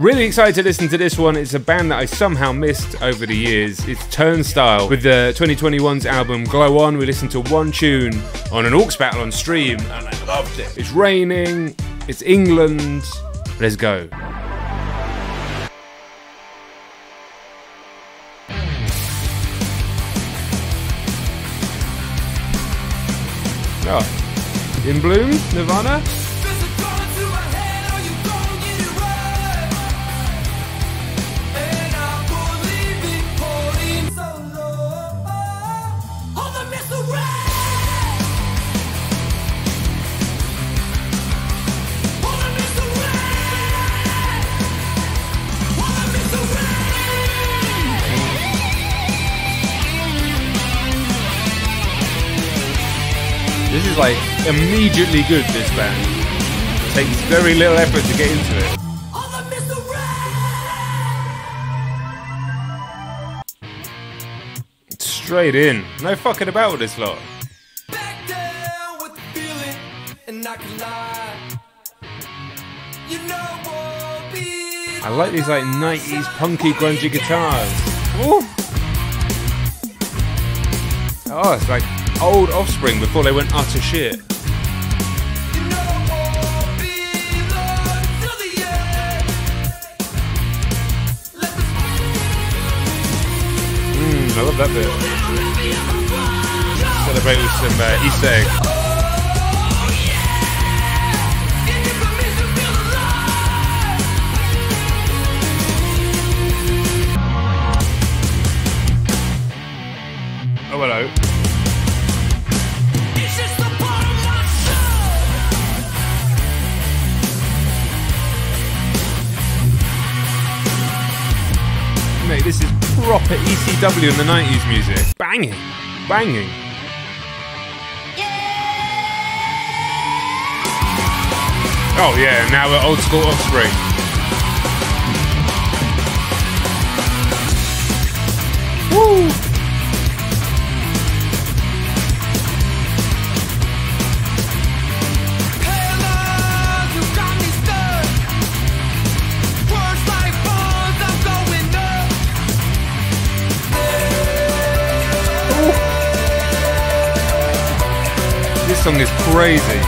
Really excited to listen to this one. It's a band that I somehow missed over the years. It's Turnstile with the 2021's album Glow On. We listened to one tune on an Aux battle on stream and I loved it. It's raining, it's England. Let's go. Oh. In Bloom, Nirvana? This is like immediately good, this band. It takes very little effort to get into it. Straight in. No fucking about with this lot. I like these like 90s punky grungy guitars. Ooh. Oh, it's like old offspring before they went utter shit. Mm, I love that bit. Celebrate with some uh, Easter egg. ECW in the 90s music. Banging. Banging. Oh yeah, now we're old school offspring. Woo! Song is crazy.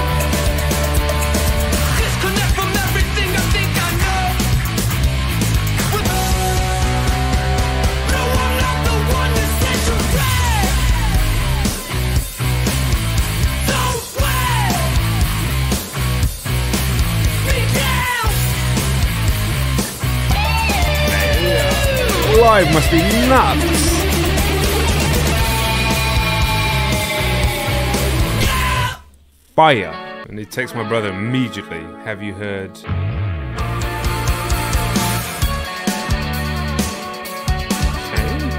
Live must be nuts. Fire. And he takes my brother immediately. Have you heard? Okay,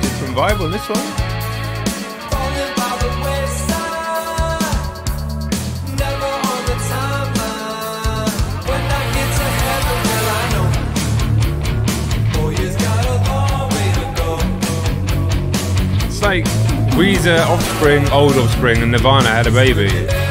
different vibe on this one. It's like Weezer, Offspring, Old Offspring, and Nirvana had a baby.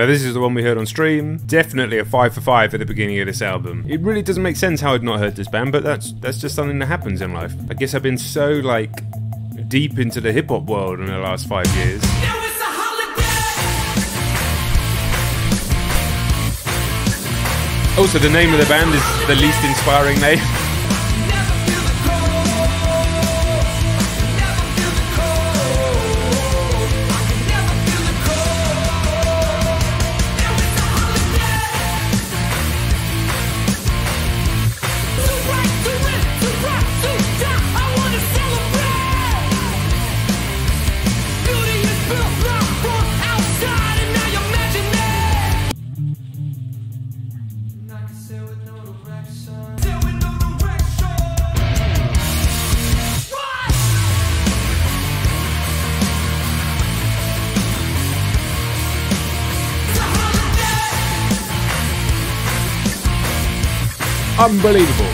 Now this is the one we heard on stream. Definitely a five for five at the beginning of this album. It really doesn't make sense how I'd not heard this band, but that's that's just something that happens in life. I guess I've been so like deep into the hip hop world in the last five years. Also, the name of the band is the least inspiring name. Unbelievable.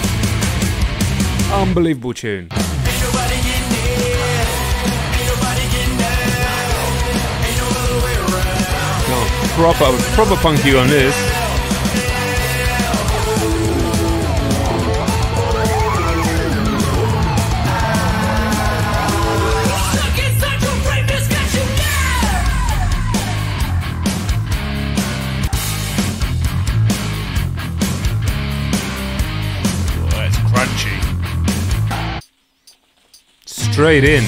Unbelievable tune. No, proper, proper punky on this. Straight in.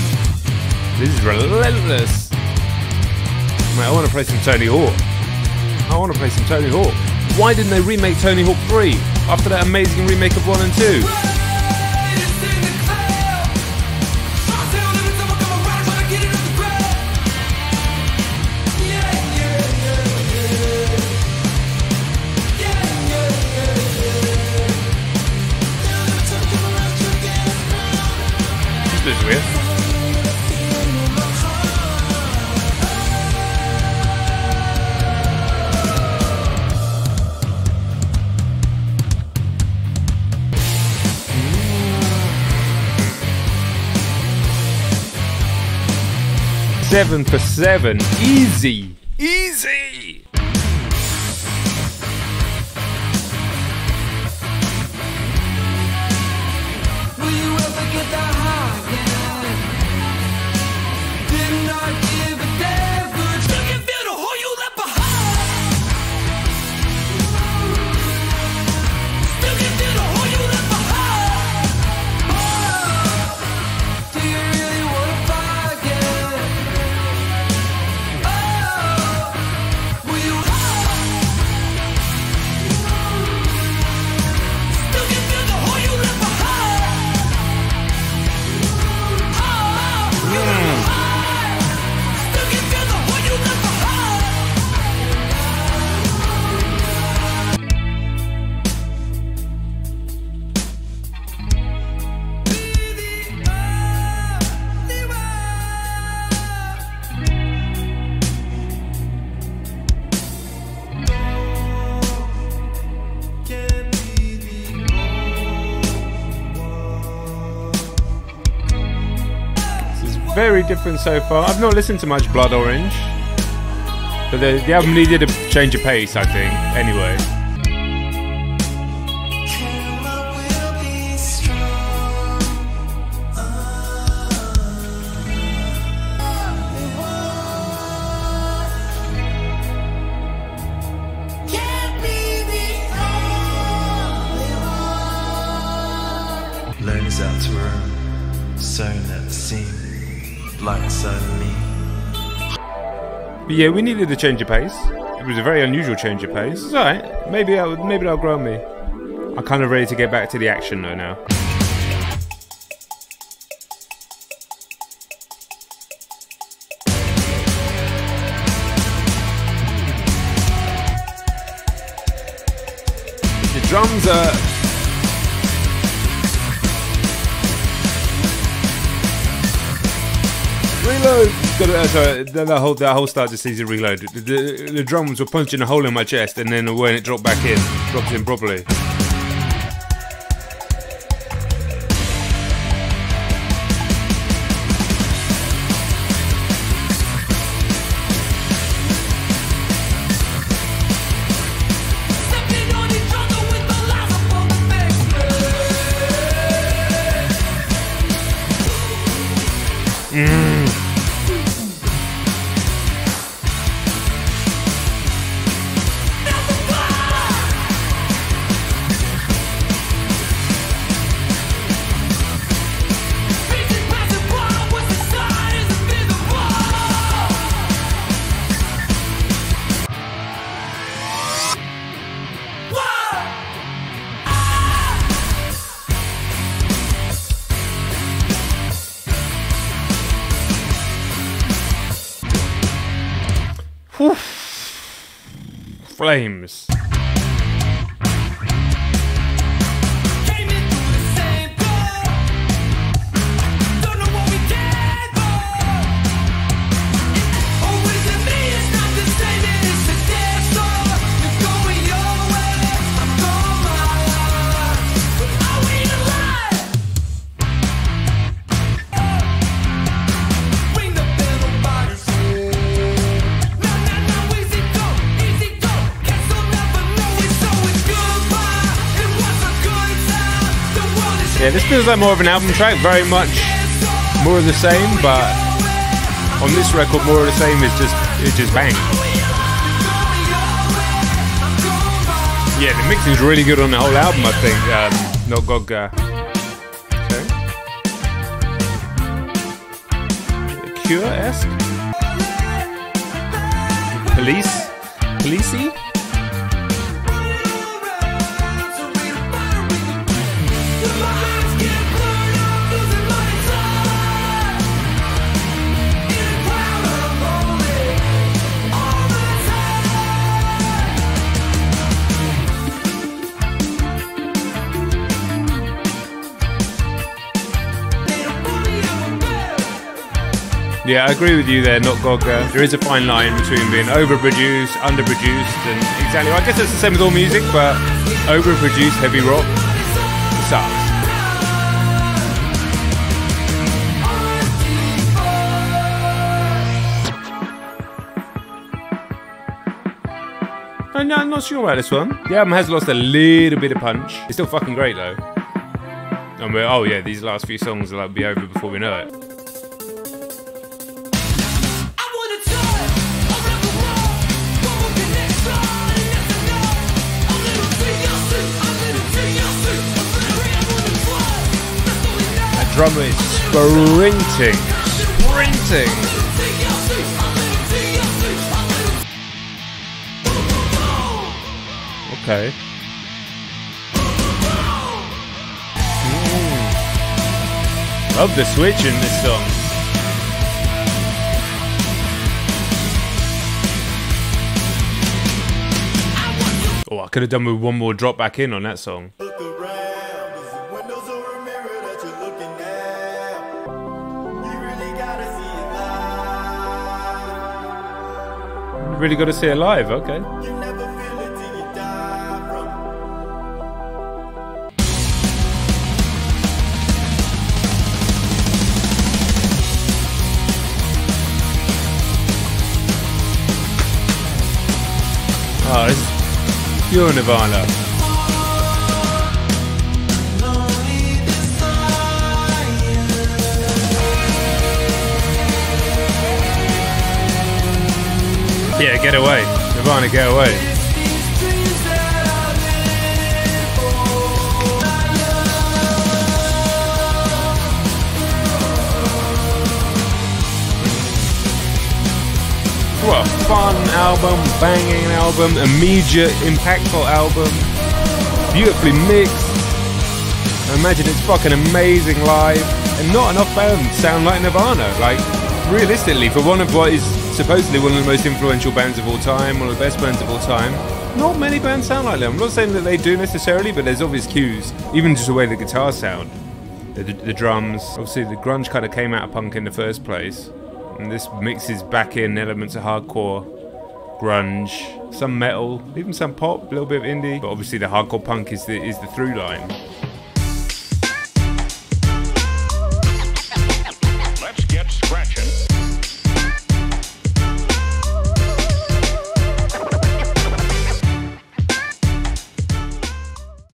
This is relentless. Mate, I want to play some Tony Hawk. I want to play some Tony Hawk. Why didn't they remake Tony Hawk 3 after that amazing remake of 1 and 2? Seven for seven. Easy. Easy. Very different so far. I've not listened to much Blood Orange, but the, the album needed a change of pace, I think. Anyway. Yeah, we needed a change of pace. It was a very unusual change of pace. It's alright. Maybe I, maybe that'll grow me. I'm kind of ready to get back to the action though now. The drums are reload. Uh, sorry, that whole that whole start just sees reload. The, the, the, drums were punching a hole in my chest, and then when it dropped back in, dropped in properly. Flames. This feels like more of an album track, very much more of the same, but on this record, more of the same is just it just bang. Yeah, the mixing's really good on the whole album, I think. Um, not. Okay. Cure-esque? Police? Policey? Yeah, I agree with you there, not Gogga. Uh, there is a fine line between being overproduced, underproduced, and exactly. I guess it's the same with all music, but overproduced heavy rock sucks. Not, I'm not sure about this one. The album has lost a little bit of punch. It's still fucking great though. And we're, oh yeah, these last few songs will like be over before we know it. Drummer is sprinting, sprinting. Okay. Mm. Love the switch in this song. Oh, I could have done with one more drop back in on that song. Really got to see it live, okay. Oh, this is pure Nirvana. Yeah, get away. Nirvana, get away. What a fun album, banging album, immediate, impactful album, beautifully mixed. I imagine it's fucking amazing live, and not enough bands sound like Nirvana. Like, realistically, for one of what is supposedly one of the most influential bands of all time, one of the best bands of all time, not many bands sound like them. I'm not saying that they do necessarily, but there's obvious cues, even just the way the guitars sound, the, the, the drums. Obviously, the grunge kind of came out of punk in the first place, and this mixes back in elements of hardcore, grunge, some metal, even some pop, a little bit of indie. But obviously, the hardcore punk is the is the through line.